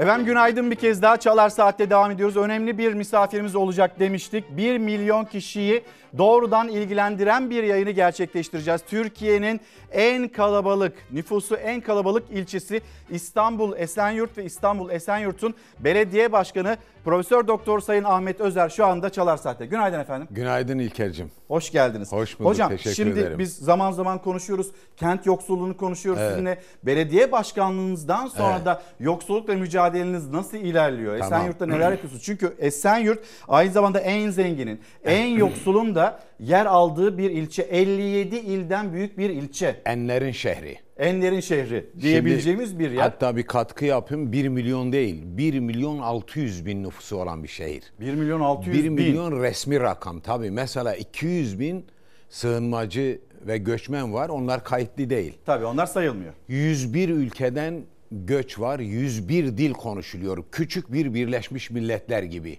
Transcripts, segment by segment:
Efendim günaydın bir kez daha Çalar Saat'te devam ediyoruz. Önemli bir misafirimiz olacak demiştik. 1 milyon kişiyi doğrudan ilgilendiren bir yayını gerçekleştireceğiz. Türkiye'nin en kalabalık, nüfusu en kalabalık ilçesi İstanbul Esenyurt ve İstanbul Esenyurt'un belediye başkanı Profesör Doktor Sayın Ahmet Özer şu anda Çalar Saat'te. Günaydın efendim. Günaydın İlker'cim. Hoş geldiniz. Hoş bulduk. Hocam Teşekkür şimdi ederim. biz zaman zaman konuşuyoruz. Kent yoksulluğunu konuşuyoruz Evet. sizinle. Belediye başkanlığınızdan sonra Evet. da yoksullukla mücadeleniz nasıl ilerliyor? Tamam. Esenyurt'ta neler yapıyorsunuz? Çünkü Esenyurt aynı zamanda en zenginin, en yoksulun da yer aldığı bir ilçe. 57 ilden büyük bir ilçe. Enlerin şehri. Enlerin şehri diyebileceğimiz Şimdi bir yer. Hatta bir katkı yapayım 1 milyon değil 1 milyon 600 bin nüfusu olan bir şehir. 1 milyon 600 1 bin. milyon resmi rakam tabii. Mesela 200 bin sığınmacı ve göçmen var onlar kayıtlı değil. Tabii onlar sayılmıyor. 101 ülkeden göç var 101 dil konuşuluyor. Küçük bir Birleşmiş Milletler gibi.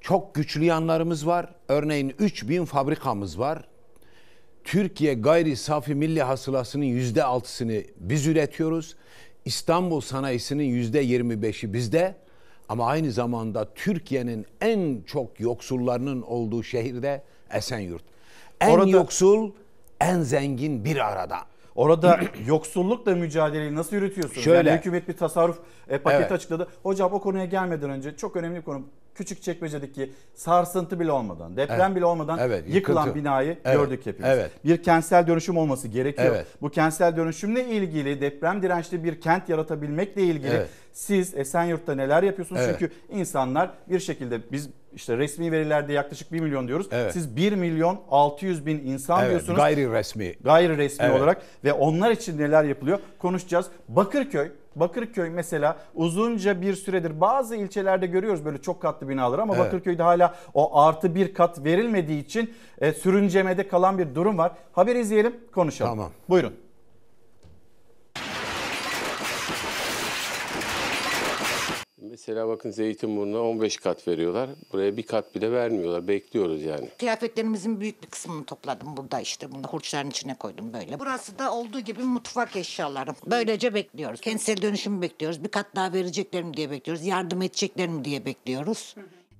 Çok güçlü yanlarımız var. Örneğin 3000 fabrikamız var. Türkiye gayri safi milli hasılasının yüzde altısını biz üretiyoruz. İstanbul sanayisinin yüzde yirmi beşi bizde. Ama aynı zamanda Türkiye'nin en çok yoksullarının olduğu şehirde Esenyurt. En Orada- yoksul, en zengin bir arada. Orada yoksullukla mücadeleyi nasıl yürütüyorsunuz? Şöyle. Yani hükümet bir tasarruf e, paketi Evet. açıkladı. Hocam o konuya gelmeden önce çok önemli bir konu. Küçükçekmece'deki sarsıntı bile olmadan, deprem Evet. bile olmadan Evet, yıkılan yıkıntı. binayı Evet. gördük hepimiz. Evet. Bir kentsel dönüşüm olması gerekiyor. Evet. Bu kentsel dönüşümle ilgili deprem dirençli bir kent yaratabilmekle ilgili Evet. siz Esenyurt'ta neler yapıyorsunuz? Evet. Çünkü insanlar bir şekilde biz işte resmi verilerde yaklaşık 1 milyon diyoruz. Evet. Siz 1 milyon 600 bin insan Evet, diyorsunuz gayri resmi. gayri resmi Evet. olarak ve onlar için neler yapılıyor konuşacağız. Bakırköy Bakırköy mesela uzunca bir süredir bazı ilçelerde görüyoruz böyle çok katlı binalar ama Evet. Bakırköy'de hala o artı bir kat verilmediği için e, sürüncemede kalan bir durum var. Haber izleyelim konuşalım. Tamam. Buyurun. Mesela bakın Zeytinburnu'na 15 kat veriyorlar. Buraya bir kat bile vermiyorlar. Bekliyoruz yani. Kıyafetlerimizin büyük bir kısmını topladım burada işte. Bunu hurçların içine koydum böyle. Burası da olduğu gibi mutfak eşyalarım. Böylece bekliyoruz. Kentsel dönüşümü bekliyoruz. Bir kat daha verecekler mi diye bekliyoruz. Yardım edecekler mi diye bekliyoruz.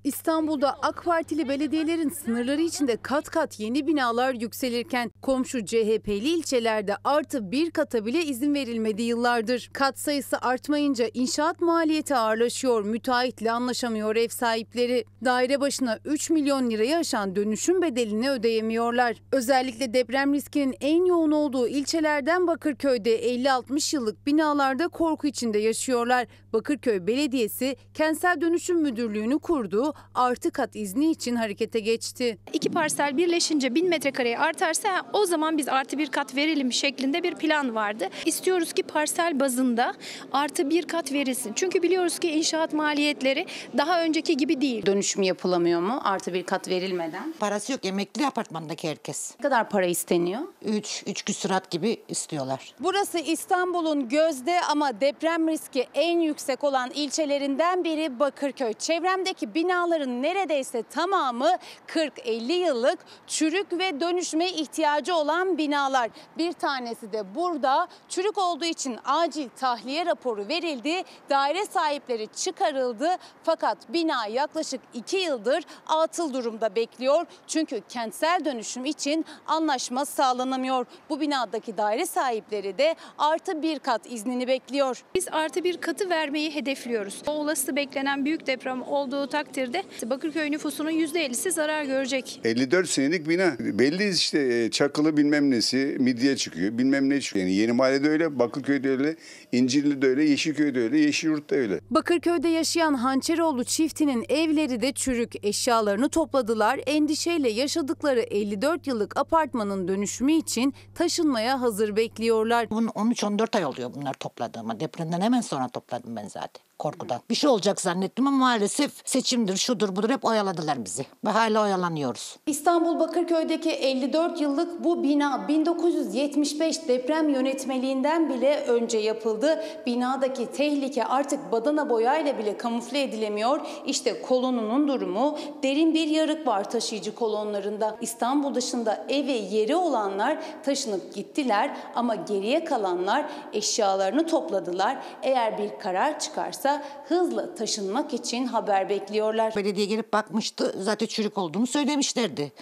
İstanbul'da AK Partili belediyelerin sınırları içinde kat kat yeni binalar yükselirken komşu CHP'li ilçelerde artı bir kata bile izin verilmedi yıllardır. Kat sayısı artmayınca inşaat maliyeti ağırlaşıyor, müteahhitle anlaşamıyor ev sahipleri. Daire başına 3 milyon lirayı aşan dönüşüm bedelini ödeyemiyorlar. Özellikle deprem riskinin en yoğun olduğu ilçelerden Bakırköy'de 50-60 yıllık binalarda korku içinde yaşıyorlar. Bakırköy Belediyesi Kentsel Dönüşüm Müdürlüğü'nü kurdu, artı kat izni için harekete geçti. İki parsel birleşince 1000 metrekareye artarsa o zaman biz artı bir kat verelim şeklinde bir plan vardı. İstiyoruz ki parsel bazında artı bir kat verilsin. Çünkü biliyoruz ki inşaat maliyetleri daha önceki gibi değil. Dönüşüm yapılamıyor mu artı bir kat verilmeden? Parası yok emekli apartmandaki herkes. Ne kadar para isteniyor? 3 üç küsurat gibi istiyorlar. Burası İstanbul'un gözde ama deprem riski en yüksek olan ilçelerinden biri Bakırköy. Çevremdeki binaların neredeyse tamamı 40-50 yıllık çürük ve dönüşme ihtiyacı olan binalar. Bir tanesi de burada çürük olduğu için acil tahliye raporu verildi. Daire sahipleri çıkarıldı fakat bina yaklaşık 2 yıldır atıl durumda bekliyor. Çünkü kentsel dönüşüm için anlaşma sağlanamıyor. Bu binadaki daire sahipleri de artı bir kat iznini bekliyor. Biz artı bir katı vermeyi hedefliyoruz. O olası beklenen büyük deprem olduğu takdirde Bakırköy nüfusunun %50'si zarar görecek. 54 senelik bina. Belli işte e, çakılı bilmem nesi, midye çıkıyor, bilmem ne çıkıyor. Yani Yeni Mahalle'de öyle, Bakırköy'de öyle, İncirli'de öyle, Yeşilköy'de öyle, Yeşilyurt'ta öyle. Bakırköy'de yaşayan Hançeroğlu çiftinin evleri de çürük. Eşyalarını topladılar. Endişeyle yaşadıkları 54 yıllık apartmanın dönüşümü için taşınmaya hazır bekliyorlar. Bunun 13-14 ay oluyor bunlar topladığıma. Depremden hemen sonra topladım ben zaten korkudan. Bir şey olacak zannettim ama maalesef seçimdir, şudur budur hep oyaladılar bizi. Ve hala oyalanıyoruz. İstanbul Bakırköy'deki 54 yıllık bu bina 1975 deprem yönetmeliğinden bile önce yapıldı. Binadaki tehlike artık badana boyayla bile kamufle edilemiyor. İşte kolonunun durumu derin bir yarık var taşıyıcı kolonlarında. İstanbul dışında evi yeri olanlar taşınıp gittiler ama geriye kalanlar eşyalarını topladılar. Eğer bir karar çıkarsa ise hızla taşınmak için haber bekliyorlar. Belediye gelip bakmıştı. Zaten çürük olduğunu söylemişlerdi.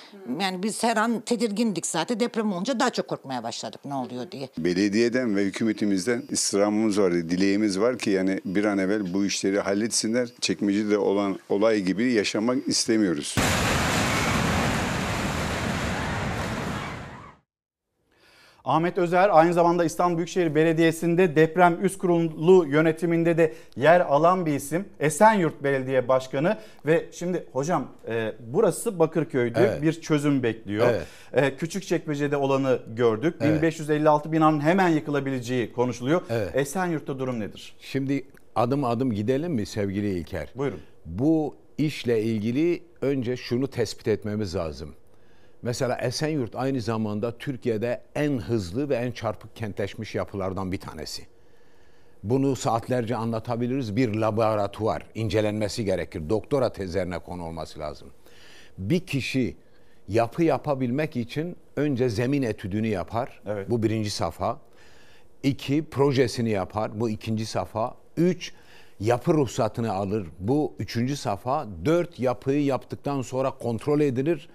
Yani biz her an tedirgindik zaten. Deprem olunca daha çok korkmaya başladık ne oluyor diye. Belediyeden ve hükümetimizden istirhamımız var, dileğimiz var ki yani bir an evvel bu işleri halletsinler. Çekmecede olan olay gibi yaşamak istemiyoruz. Ahmet Özer aynı zamanda İstanbul Büyükşehir Belediyesi'nde deprem üst kurulu yönetiminde de yer alan bir isim. Esenyurt Belediye Başkanı ve şimdi hocam e, burası Bakırköy'dü Evet. bir çözüm bekliyor. Evet. E, Küçükçekmece'de olanı gördük. Evet. 1556 binanın hemen yıkılabileceği konuşuluyor. Evet. Esenyurt'ta durum nedir? Şimdi adım adım gidelim mi sevgili İlker? Buyurun. Bu işle ilgili önce şunu tespit etmemiz lazım. Mesela Esenyurt aynı zamanda Türkiye'de en hızlı ve en çarpık kentleşmiş yapılardan bir tanesi. Bunu saatlerce anlatabiliriz. Bir laboratuvar incelenmesi gerekir. Doktora tezlerine konu olması lazım. Bir kişi yapı yapabilmek için önce zemin etüdünü yapar. Evet. Bu birinci safha. İki, projesini yapar. Bu ikinci safha. Üç, yapı ruhsatını alır. Bu üçüncü safha. Dört, yapıyı yaptıktan sonra kontrol edilir.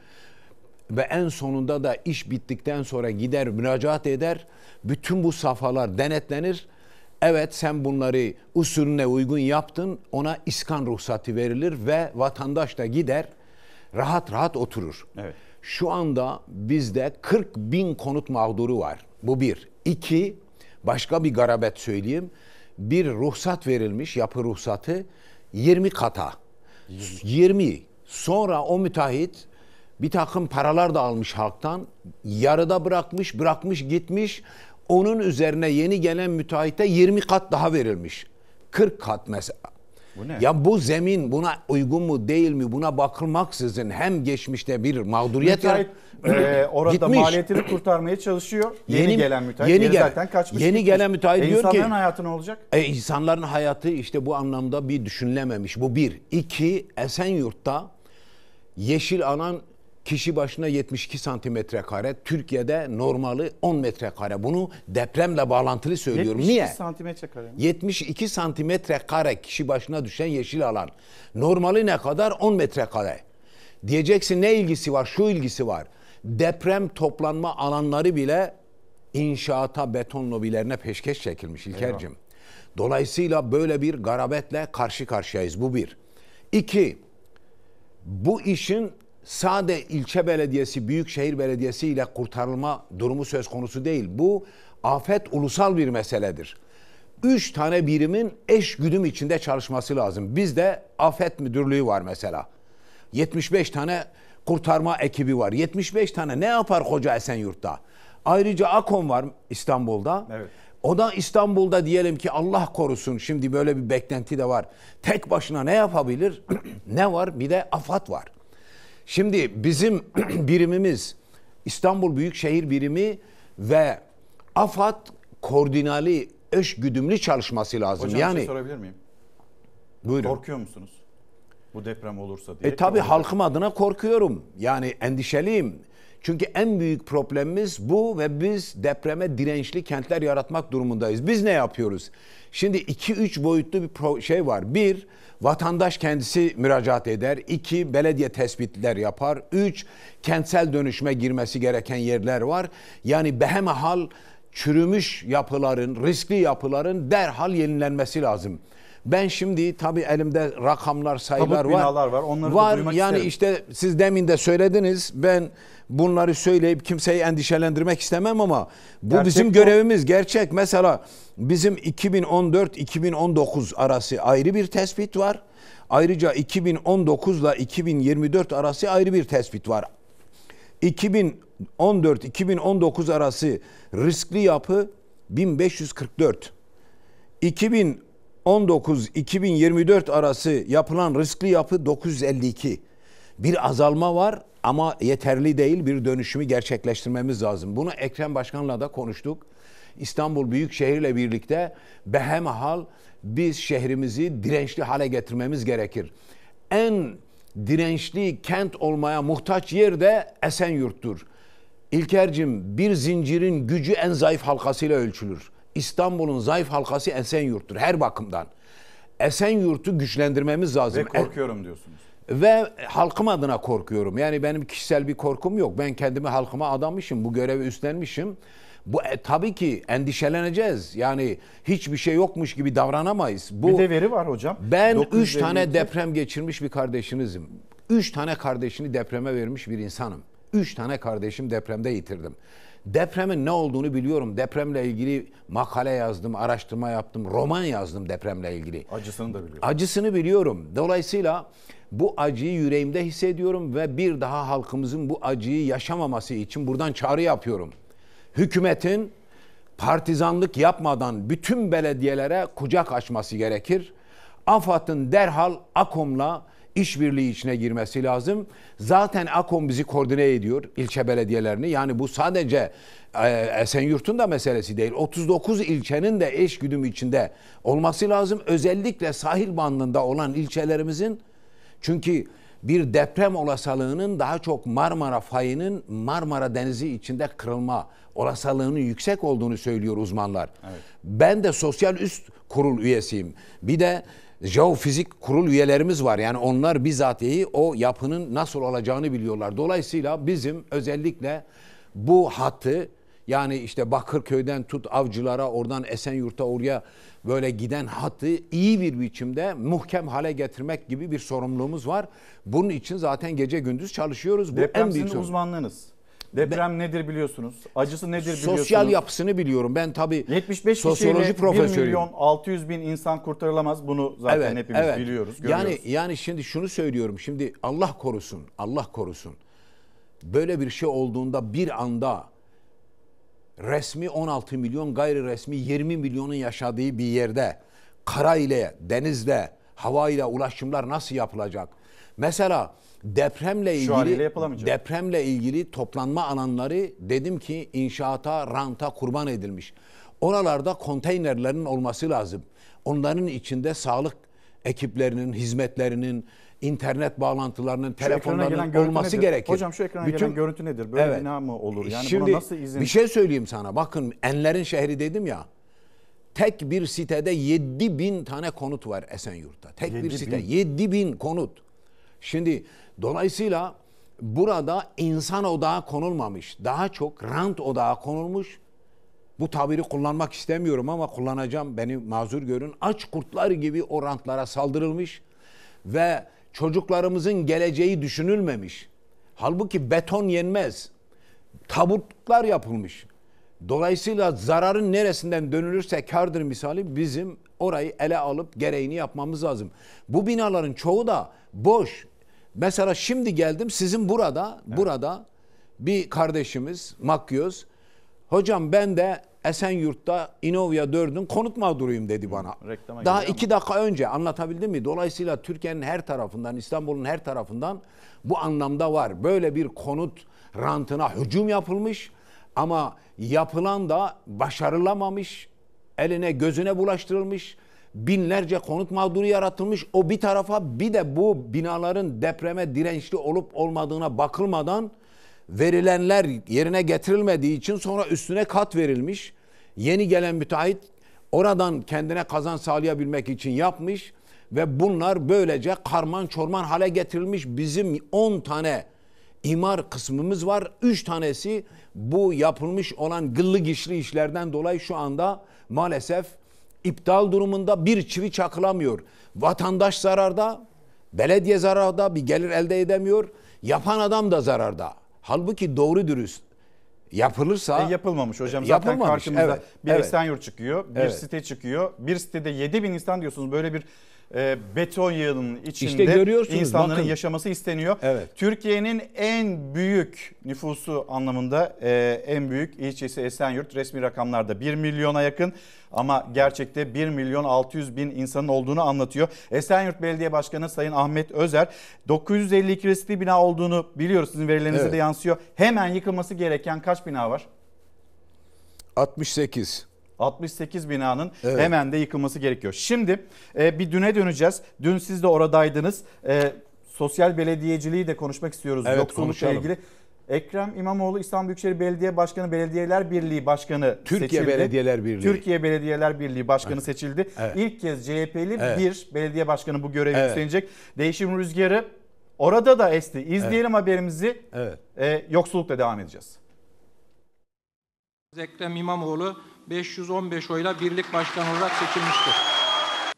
Ve en sonunda da iş bittikten sonra gider müracaat eder. Bütün bu safhalar denetlenir. Evet sen bunları usulüne uygun yaptın. Ona iskan ruhsatı verilir ve vatandaş da gider rahat rahat oturur. Evet. Şu anda bizde 40 bin konut mağduru var. Bu bir. İki, başka bir garabet söyleyeyim. Bir ruhsat verilmiş, yapı ruhsatı 20 kata. 20. Sonra o müteahhit bir takım paralar da almış halktan. Yarıda bırakmış, bırakmış gitmiş. Onun üzerine yeni gelen müteahhite 20 kat daha verilmiş. 40 kat mesela. Bu ne? Ya bu zemin buna uygun mu değil mi buna bakılmaksızın hem geçmişte bir mağduriyet Müteahhit e, orada Gitmiş. maliyetini kurtarmaya çalışıyor. Yeni, Yeni- gelen müteahhit yeni gel- zaten kaçmış. yeni gitmiş. gelen müteahhit E, diyor ki- insanların hayatı ne olacak? E, insanların hayatı işte bu anlamda bir düşünülememiş. Bu bir. İki, Esenyurt'ta yeşil alan kişi başına 72 santimetre kare. Türkiye'de normali 10 metrekare. Bunu depremle bağlantılı söylüyorum. 72 Niye? santimetre kare. mi? 72 santimetre kare kişi başına düşen yeşil alan. Normali ne kadar? 10 metrekare. Diyeceksin ne ilgisi var? Şu ilgisi var. Deprem toplanma alanları bile inşaata beton lobilerine peşkeş çekilmiş İlker'cim. Dolayısıyla böyle bir garabetle karşı karşıyayız. Bu bir. İki, bu işin sade ilçe belediyesi, büyükşehir belediyesi ile kurtarılma durumu söz konusu değil. Bu afet ulusal bir meseledir. Üç tane birimin eş güdüm içinde çalışması lazım. Bizde afet müdürlüğü var mesela. 75 tane kurtarma ekibi var. 75 tane ne yapar koca Esenyurt'ta? Ayrıca AKOM var İstanbul'da. Evet. O da İstanbul'da diyelim ki Allah korusun şimdi böyle bir beklenti de var. Tek başına ne yapabilir? ne var? Bir de AFAD var. Şimdi bizim birimimiz İstanbul Büyükşehir Birimi ve AFAD koordinali eş güdümlü çalışması lazım. Hocam bir yani şey sorabilir miyim? buyurun. Korkuyor musunuz? Bu deprem olursa diye. E tabi halkım adına korkuyorum. Yani endişeliyim. Çünkü en büyük problemimiz bu ve biz depreme dirençli kentler yaratmak durumundayız. Biz ne yapıyoruz? Şimdi iki üç boyutlu bir şey var. Bir, vatandaş kendisi müracaat eder. İki, belediye tespitler yapar. Üç, kentsel dönüşme girmesi gereken yerler var. Yani behemahal çürümüş yapıların, riskli yapıların derhal yenilenmesi lazım. Ben şimdi tabii elimde rakamlar, sayılar var. binalar var, onları da var. duymak yani isterim. işte siz demin de söylediniz. Ben bunları söyleyip kimseyi endişelendirmek istemem ama bu Gerçek bizim bu. görevimiz gerçek. Mesela bizim 2014-2019 arası ayrı bir tespit var. Ayrıca 2019 ile 2024 arası ayrı bir tespit var. 2014-2019 arası riskli yapı 1544. 2019-2024 arası yapılan riskli yapı 952. Bir azalma var ama yeterli değil. Bir dönüşümü gerçekleştirmemiz lazım. Bunu Ekrem Başkan'la da konuştuk. İstanbul Büyükşehir ile birlikte behemahal biz şehrimizi dirençli hale getirmemiz gerekir. En dirençli kent olmaya muhtaç yer de Esenyurt'tur. İlker'cim bir zincirin gücü en zayıf halkasıyla ölçülür. İstanbul'un zayıf halkası Esenyurt'tur her bakımdan. Esenyurt'u güçlendirmemiz lazım. Ve korkuyorum diyorsunuz. Ve halkım adına korkuyorum. Yani benim kişisel bir korkum yok. Ben kendimi halkıma adamışım. Bu görevi üstlenmişim. Bu e, tabii ki endişeleneceğiz. Yani hiçbir şey yokmuş gibi davranamayız. Bu Bir de veri var hocam. ben 952 üç tane deprem geçirmiş bir kardeşinizim. Üç tane kardeşini depreme vermiş bir insanım. Üç tane kardeşim depremde yitirdim. Depremin ne olduğunu biliyorum. Depremle ilgili makale yazdım, araştırma yaptım, roman yazdım depremle ilgili. acısını da biliyorum. Acısını biliyorum. Dolayısıyla bu acıyı yüreğimde hissediyorum ve bir daha halkımızın bu acıyı yaşamaması için buradan çağrı yapıyorum. Hükümetin partizanlık yapmadan bütün belediyelere kucak açması gerekir. AFAD'ın derhal AKOM'la işbirliği içine girmesi lazım. Zaten AKOM bizi koordine ediyor ilçe belediyelerini. Yani bu sadece e, Esenyurt'un da meselesi değil. 39 ilçenin de eş güdüm içinde olması lazım. Özellikle sahil bandında olan ilçelerimizin çünkü bir deprem olasılığının daha çok Marmara fayının Marmara Denizi içinde kırılma olasılığının yüksek olduğunu söylüyor uzmanlar. Ben de sosyal üst kurul üyesiyim. Bir de jeofizik kurul üyelerimiz var. Yani onlar bizatihi o yapının nasıl olacağını biliyorlar. Dolayısıyla bizim özellikle bu hattı yani işte Bakırköy'den tut avcılara oradan Esenyurt'a oraya böyle giden hattı iyi bir biçimde muhkem hale getirmek gibi bir sorumluluğumuz var. Bunun için zaten gece gündüz çalışıyoruz. Bu Deprem en büyük uzmanlığınız. Deprem nedir biliyorsunuz? Acısı nedir biliyorsunuz? Sosyal yapısını biliyorum. Ben tabii 75 sosyoloji kişiyle 1 profesörüyüm. milyon 600 bin insan kurtarılamaz. Bunu zaten hepimiz biliyoruz, görüyoruz. Yani yani şimdi şunu söylüyorum. Şimdi Allah korusun. Allah korusun. Böyle bir şey olduğunda bir anda resmi 16 milyon gayri resmi 20 milyonun yaşadığı bir yerde kara ile, denizle, hava ile ulaşımlar nasıl yapılacak? Mesela depremle ilgili depremle ilgili toplanma alanları dedim ki inşaata, ranta kurban edilmiş. Oralarda konteynerlerin olması lazım. Onların içinde sağlık ekiplerinin, hizmetlerinin, internet bağlantılarının, Şu telefonlarının olması nedir? gerekir. Hocam şu ekrana gelen görüntü nedir? Böyle bina mı olur? Yani Şimdi buna nasıl izin? bir şey söyleyeyim sana. Bakın Enler'in şehri dedim ya. Tek bir sitede 7 bin tane konut var Esenyurt'ta. Tek 7 bir bin. site 7 bin konut. Şimdi dolayısıyla burada insan odağı konulmamış. Daha çok rant odağı konulmuş. Bu tabiri kullanmak istemiyorum ama kullanacağım. Beni mazur görün. Aç kurtlar gibi o rantlara saldırılmış ve çocuklarımızın geleceği düşünülmemiş. Halbuki beton yenmez. Tabutlar yapılmış. Dolayısıyla zararın neresinden dönülürse kardır misali bizim orayı ele alıp gereğini yapmamız lazım. Bu binaların çoğu da boş. Mesela şimdi geldim sizin burada burada bir kardeşimiz Makyöz Hocam ben de Esenyurt'ta Inovia 4'ün konut mağduruyum dedi bana. reklama Daha iki dakika önce anlatabildim mi? Dolayısıyla Türkiye'nin her tarafından, İstanbul'un her tarafından bu anlamda var. Böyle bir konut rantına hücum yapılmış ama yapılan da başarılamamış, eline gözüne bulaştırılmış, binlerce konut mağduru yaratılmış. O bir tarafa bir de bu binaların depreme dirençli olup olmadığına bakılmadan verilenler yerine getirilmediği için sonra üstüne kat verilmiş. Yeni gelen müteahhit oradan kendine kazan sağlayabilmek için yapmış ve bunlar böylece karman çorman hale getirilmiş. Bizim 10 tane imar kısmımız var. 3 tanesi bu yapılmış olan gıllı gişli işlerden dolayı şu anda maalesef iptal durumunda bir çivi çakılamıyor. Vatandaş zararda, belediye zararda bir gelir elde edemiyor. Yapan adam da zararda. Halbuki doğru dürüst yapılırsa E, yapılmamış hocam. Zaten Yapılmamış, karşımıza evet, bir evet. Esenyurt çıkıyor, bir Evet. site çıkıyor. Bir sitede 7 bin insan diyorsunuz. Böyle bir e, beton yığının içinde İşte görüyorsunuz, insanların bakın. yaşaması isteniyor. Evet. Türkiye'nin en büyük nüfusu anlamında e, en büyük ilçesi Esenyurt. Resmi rakamlarda 1 milyona yakın ama gerçekte 1 milyon 600 bin insanın olduğunu anlatıyor. Esenyurt Belediye Başkanı Sayın Ahmet Özer 952 riskli bina olduğunu biliyoruz. Sizin verilerinize Evet. de yansıyor. Hemen yıkılması gereken kaç bina var? 68. 68 binanın Evet. hemen de yıkılması gerekiyor. Şimdi e, bir düne döneceğiz. Dün siz de oradaydınız. E, sosyal belediyeciliği de konuşmak istiyoruz. Evet, Yoksullukla konuşalım. ilgili. Ekrem İmamoğlu İstanbul Büyükşehir Belediye Başkanı, Belediyeler Birliği Başkanı Türkiye seçildi. Belediyeler Birliği. Türkiye Belediyeler Birliği Başkanı seçildi. Evet. İlk kez CHP'li Evet. bir belediye başkanı bu görevi Evet. üstlenecek. Değişim rüzgarı orada da esti. İzleyelim haberimizi. Evet. Ee, yoksullukla devam edeceğiz. Ekrem İmamoğlu 515 oyla birlik başkanı olarak seçilmiştir.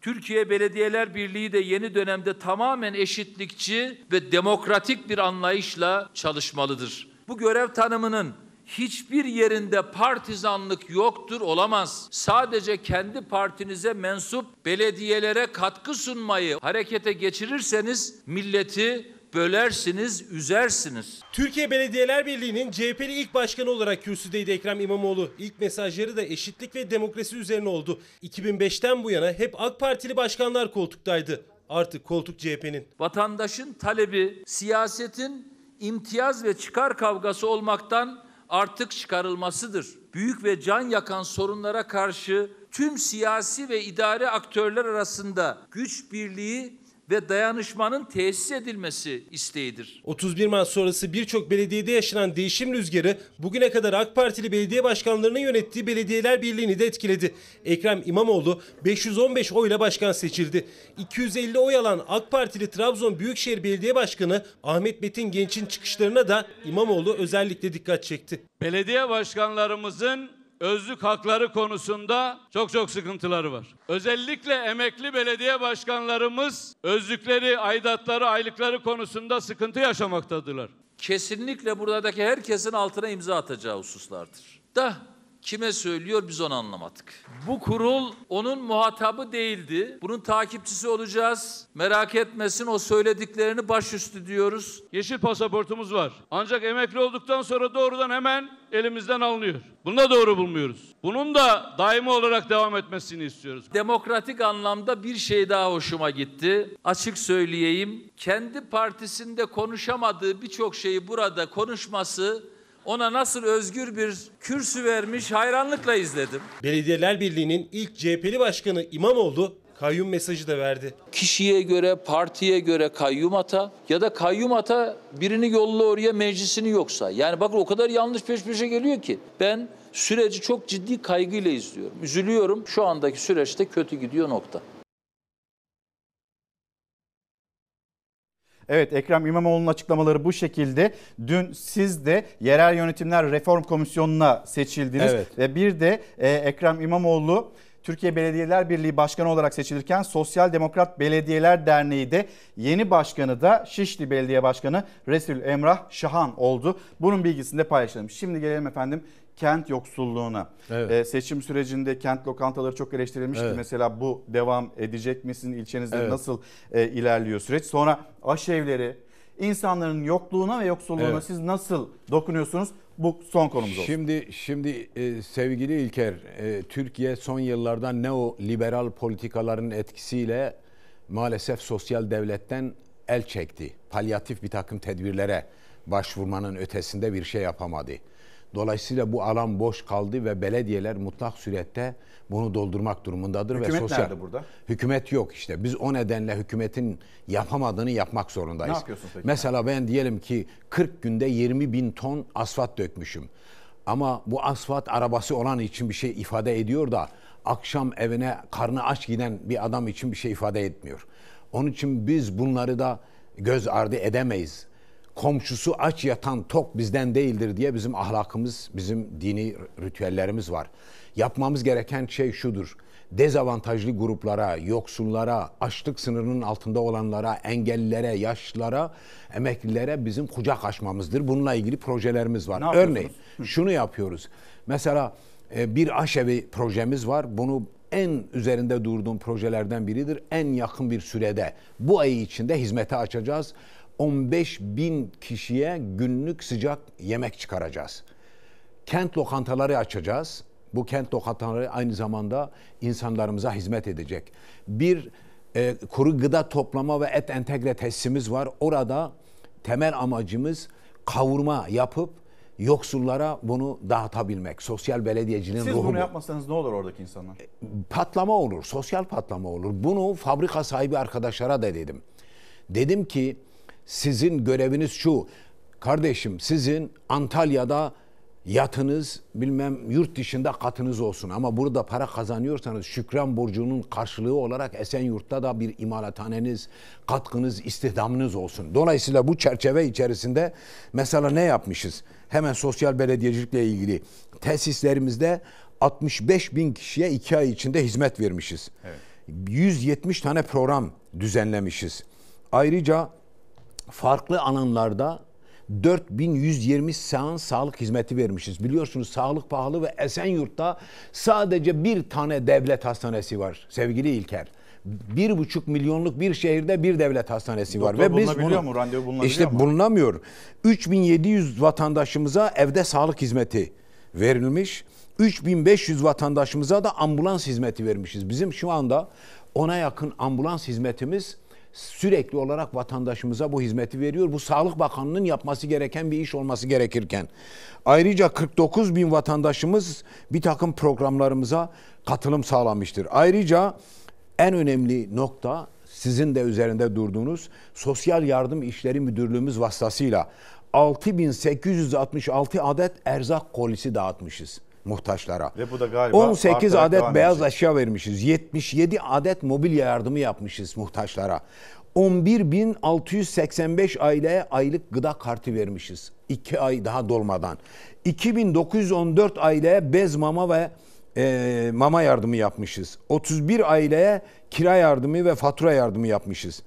Türkiye Belediyeler Birliği de yeni dönemde tamamen eşitlikçi ve demokratik bir anlayışla çalışmalıdır. Bu görev tanımının hiçbir yerinde partizanlık yoktur, olamaz. Sadece kendi partinize mensup belediyelere katkı sunmayı harekete geçirirseniz milleti bölersiniz, üzersiniz. Türkiye Belediyeler Birliği'nin CHP'li ilk başkanı olarak kürsüdeydi Ekrem İmamoğlu. İlk mesajları da eşitlik ve demokrasi üzerine oldu. 2005'ten bu yana hep AK Partili başkanlar koltuktaydı. Artık koltuk CHP'nin. Vatandaşın talebi siyasetin imtiyaz ve çıkar kavgası olmaktan artık çıkarılmasıdır. Büyük ve can yakan sorunlara karşı tüm siyasi ve idari aktörler arasında güç birliği ve dayanışmanın tesis edilmesi isteğidir. 31 Mart sonrası birçok belediyede yaşanan değişim rüzgarı bugüne kadar AK Partili belediye başkanlarının yönettiği Belediyeler Birliği'ni de etkiledi. Ekrem İmamoğlu 515 oyla başkan seçildi. 250 oy alan AK Partili Trabzon Büyükşehir Belediye Başkanı Ahmet Metin Genç'in çıkışlarına da İmamoğlu özellikle dikkat çekti. belediye başkanlarımızın özlük hakları konusunda çok çok sıkıntıları var. Özellikle emekli belediye başkanlarımız özlükleri, aidatları, aylıkları konusunda sıkıntı yaşamaktadırlar. Kesinlikle buradaki herkesin altına imza atacağı hususlardır. Da kime söylüyor biz onu anlamadık. Bu kurul onun muhatabı değildi. Bunun takipçisi olacağız. Merak etmesin o söylediklerini başüstü diyoruz. Yeşil pasaportumuz var. Ancak emekli olduktan sonra doğrudan hemen elimizden alınıyor. Bunu da doğru bulmuyoruz. Bunun da daimi olarak devam etmesini istiyoruz. Demokratik anlamda bir şey daha hoşuma gitti. Açık söyleyeyim. Kendi partisinde konuşamadığı birçok şeyi burada konuşması ona nasıl özgür bir kürsü vermiş hayranlıkla izledim. Belediyeler Birliği'nin ilk CHP'li başkanı İmamoğlu kayyum mesajı da verdi. Kişiye göre, partiye göre kayyum ata ya da kayyum ata birini yolla oraya meclisini yoksa. Yani bakın o kadar yanlış peş peşe geliyor ki. Ben süreci çok ciddi kaygıyla izliyorum. Üzülüyorum. Şu andaki süreçte kötü gidiyor nokta. Evet Ekrem İmamoğlu'nun açıklamaları bu şekilde. Dün siz de Yerel Yönetimler Reform Komisyonu'na seçildiniz. Evet. Ve bir de e, Ekrem İmamoğlu Türkiye Belediyeler Birliği Başkanı olarak seçilirken Sosyal Demokrat Belediyeler Derneği de yeni başkanı da Şişli Belediye Başkanı Resul Emrah Şahan oldu. Bunun bilgisini de paylaşalım. Şimdi gelelim efendim kent yoksulluğuna. Evet. E, seçim sürecinde kent lokantaları çok eleştirilmişti. Evet. Mesela bu devam edecek mi? Sizin ilçenizde Evet. nasıl e, ilerliyor süreç? Sonra aşevleri, insanların yokluğuna ve yoksulluğuna Evet. siz nasıl dokunuyorsunuz? Bu son konumuz olsun. Şimdi şimdi e, sevgili İlker, e, Türkiye son yıllarda neoliberal politikaların etkisiyle maalesef sosyal devletten el çekti. Palyatif bir takım tedbirlere başvurmanın ötesinde bir şey yapamadı. Dolayısıyla bu alan boş kaldı ve belediyeler mutlak surette bunu doldurmak durumundadır Hükümet ve sosyal nerede burada? Hükümet yok işte. Biz o nedenle hükümetin yapamadığını yapmak zorundayız. Ne yapıyorsunuz peki? Mesela ben diyelim ki 40 günde 20 bin ton asfalt dökmüşüm. Ama bu asfalt arabası olan için bir şey ifade ediyor da akşam evine karnı aç giden bir adam için bir şey ifade etmiyor. Onun için biz bunları da göz ardı edemeyiz. Komşusu aç yatan tok bizden değildir diye bizim ahlakımız, bizim dini ritüellerimiz var. Yapmamız gereken şey şudur. Dezavantajlı gruplara, yoksullara, açlık sınırının altında olanlara, engellilere, yaşlılara, emeklilere bizim kucak açmamızdır. Bununla ilgili projelerimiz var. Ne? Örneğin şunu yapıyoruz. Mesela e, bir aşevi projemiz var. Bunu en üzerinde durduğum projelerden biridir. En yakın bir sürede bu ay içinde hizmete açacağız. 15 bin kişiye günlük sıcak yemek çıkaracağız. Kent lokantaları açacağız. Bu kent lokantaları aynı zamanda insanlarımıza hizmet edecek. Bir e, kuru gıda toplama ve et entegre tesisimiz var. Orada temel amacımız kavurma yapıp yoksullara bunu dağıtabilmek. Sosyal belediyeciliğin Siz ruhu bunu bu. yapmasanız ne olur oradaki insanlar? Patlama olur, sosyal patlama olur. Bunu fabrika sahibi arkadaşlara da dedim. Dedim ki sizin göreviniz şu. Kardeşim sizin Antalya'da yatınız bilmem yurt dışında katınız olsun ama burada para kazanıyorsanız şükran borcunun karşılığı olarak Esenyurt'ta da bir imalathaneniz, katkınız, istihdamınız olsun. Dolayısıyla bu çerçeve içerisinde mesela ne yapmışız? Hemen sosyal belediyecilikle ilgili tesislerimizde 65 bin kişiye iki ay içinde hizmet vermişiz. 170 tane program düzenlemişiz. Ayrıca farklı alanlarda 4120 seans sağlık hizmeti vermişiz. Biliyorsunuz sağlık pahalı ve Esenyurt'ta sadece bir tane devlet hastanesi var sevgili İlker. Bir buçuk milyonluk bir şehirde bir devlet hastanesi var. Doktor ve biz bunu- mu? Randevu bulunabiliyor İşte mu? bulunamıyor. 3700 vatandaşımıza evde sağlık hizmeti verilmiş. 3500 vatandaşımıza da ambulans hizmeti vermişiz. Bizim şu anda ona yakın ambulans hizmetimiz sürekli olarak vatandaşımıza bu hizmeti veriyor. Bu Sağlık Bakanlığı'nın yapması gereken bir iş olması gerekirken. Ayrıca 49 bin vatandaşımız bir takım programlarımıza katılım sağlamıştır. Ayrıca en önemli nokta sizin de üzerinde durduğunuz Sosyal Yardım İşleri Müdürlüğümüz vasıtasıyla 6866 adet erzak kolisi dağıtmışız muhtaçlara. Ve bu da galiba 18 artarak adet beyaz edecek. eşya vermişiz. 77 adet mobilya yardımı yapmışız muhtaçlara. 11.685 aileye aylık gıda kartı vermişiz. 2 ay daha dolmadan. 2914 aileye bez mama ve e, mama yardımı yapmışız. 31 aileye kira yardımı ve fatura yardımı yapmışız.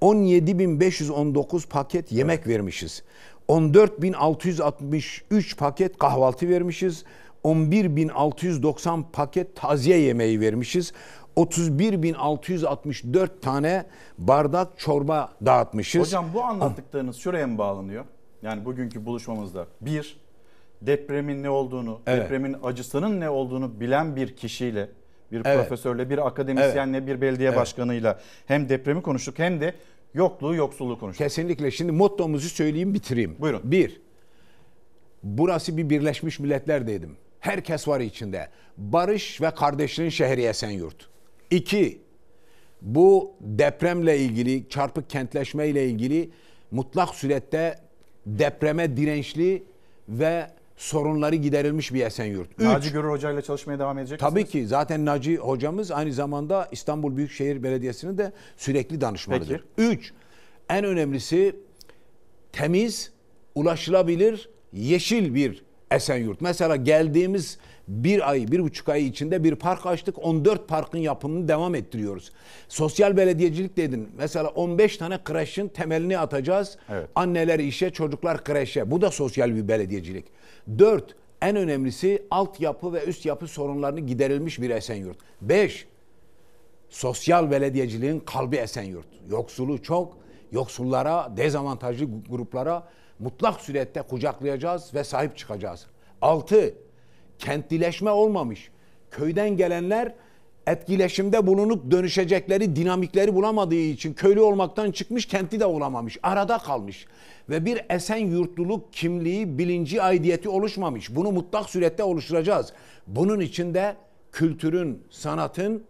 17.519 paket yemek vermişiz. 14.663 paket kahvaltı vermişiz. 11.690 paket taziye yemeği vermişiz. 31.664 tane bardak çorba dağıtmışız. Hocam bu anlattıklarınız şuraya mı bağlanıyor? Yani bugünkü buluşmamızda bir, depremin ne olduğunu, Evet. depremin acısının ne olduğunu bilen bir kişiyle, bir Evet. profesörle, bir akademisyenle, bir belediye Evet. başkanıyla hem depremi konuştuk hem de yokluğu, yoksulluğu konuştuk. Kesinlikle. Şimdi mottomuzu söyleyeyim bitireyim. Buyurun. Bir, burası bir Birleşmiş Milletler dedim. Herkes var içinde. Barış ve kardeşliğin şehri Esenyurt. İki, bu depremle ilgili, çarpık kentleşmeyle ilgili mutlak surette depreme dirençli ve sorunları giderilmiş bir Esenyurt. Üç, Naci Görür Hoca ile çalışmaya devam edecek Tabii misiniz? ki zaten Naci hocamız aynı zamanda İstanbul Büyükşehir Belediyesi'nin de sürekli danışmanıdır. Üç, en önemlisi temiz, ulaşılabilir, yeşil bir Esenyurt. Mesela geldiğimiz bir ay, bir buçuk ay içinde bir park açtık. 14 parkın yapımını devam ettiriyoruz. Sosyal belediyecilik dedin. Mesela 15 tane kreşin temelini atacağız. Evet. Anneler işe, çocuklar kreşe. Bu da sosyal bir belediyecilik. Dört, en önemlisi altyapı ve üst yapı sorunlarını giderilmiş bir Esenyurt. Beş, sosyal belediyeciliğin kalbi Esenyurt. Yoksulu çok, yoksullara, dezavantajlı gruplara mutlak surette kucaklayacağız ve sahip çıkacağız. Altı, kentlileşme olmamış. Köyden gelenler etkileşimde bulunup dönüşecekleri dinamikleri bulamadığı için köylü olmaktan çıkmış kenti de olamamış. Arada kalmış. Ve bir esen yurtluluk kimliği, bilinci, aidiyeti oluşmamış. Bunu mutlak surette oluşturacağız. Bunun içinde kültürün, sanatın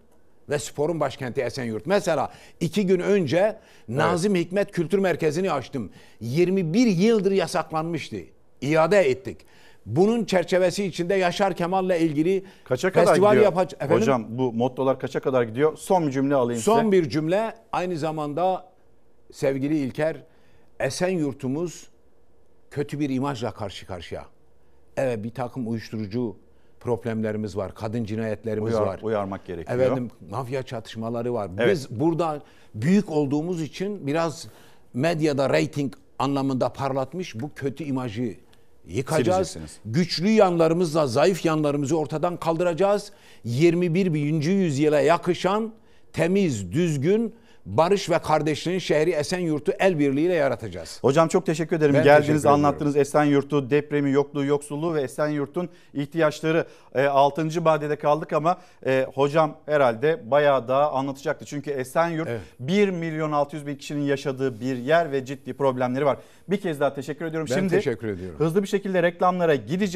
ve sporun başkenti Esenyurt. Mesela iki gün önce Nazım Hikmet Kültür Merkezi'ni açtım. 21 yıldır yasaklanmıştı. İade ettik. Bunun çerçevesi içinde Yaşar Kemal'le ilgili Kaça kadar festival gidiyor? yapacak. Efendim? Hocam bu mottolar kaça kadar gidiyor? Son bir cümle alayım size. Son bir cümle aynı zamanda sevgili İlker Esenyurt'umuz kötü bir imajla karşı karşıya. Evet bir takım uyuşturucu problemlerimiz var. Kadın cinayetlerimiz Uyar- var. uyarmak gerekiyor. Efendim mafya çatışmaları var. Evet. Biz burada büyük olduğumuz için biraz medyada reyting anlamında parlatmış bu kötü imajı yıkacağız. Güçlü yanlarımızla zayıf yanlarımızı ortadan kaldıracağız. 21. yüzyıla yakışan temiz, düzgün, barış ve kardeşliğin şehri Esenyurt'u el birliğiyle yaratacağız. Hocam çok teşekkür ederim. Ben Geldiniz teşekkür ediyorum. anlattınız Esenyurt'u, depremi, yokluğu, yoksulluğu ve Esenyurt'un ihtiyaçları. E, 6. maddede kaldık ama e, hocam herhalde bayağı daha anlatacaktı. Çünkü Esenyurt 1 milyon 600 bin kişinin yaşadığı bir yer ve ciddi problemleri var. Bir kez daha teşekkür ediyorum. Ben Şimdi teşekkür ediyorum. hızlı bir şekilde reklamlara gideceğiz.